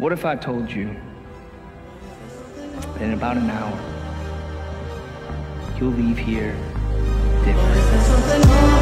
What if I told you that in about an hour, you'll leave here different?